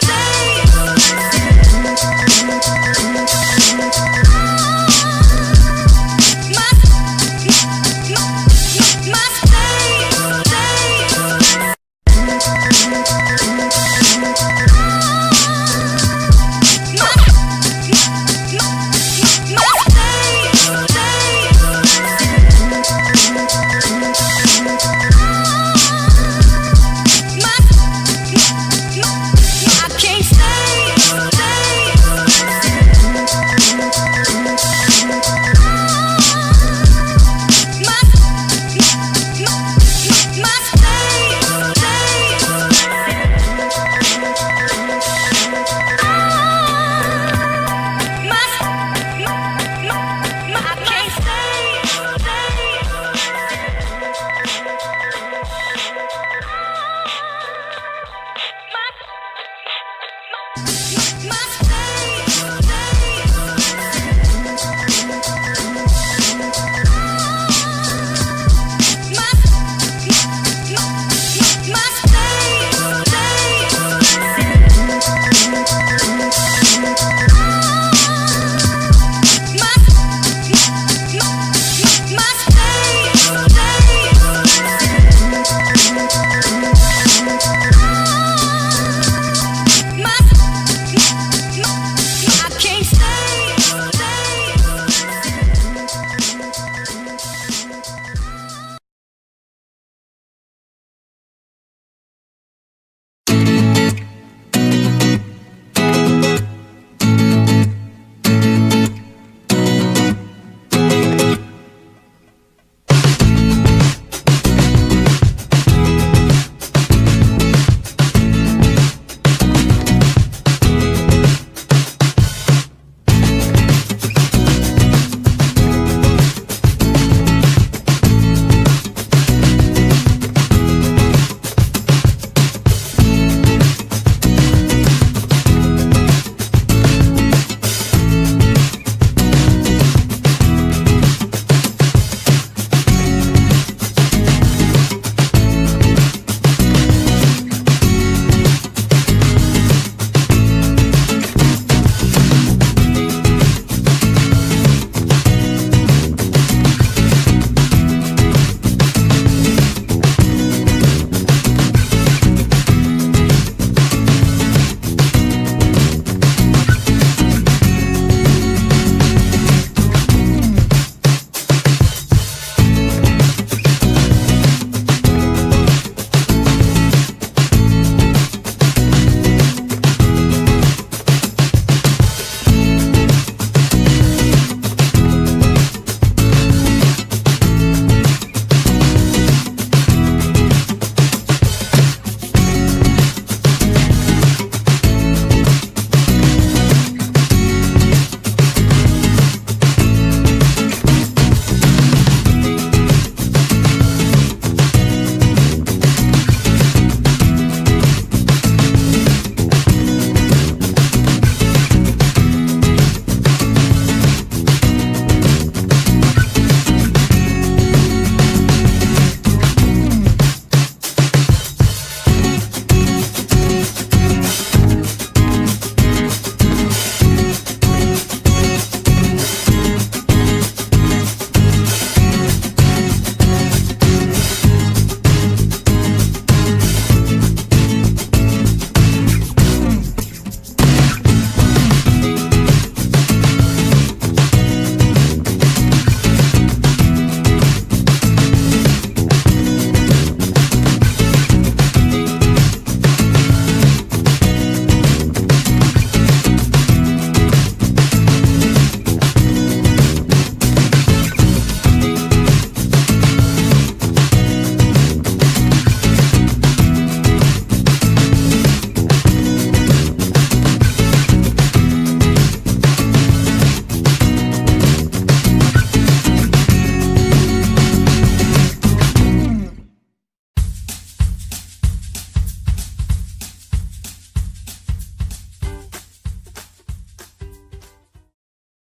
Tem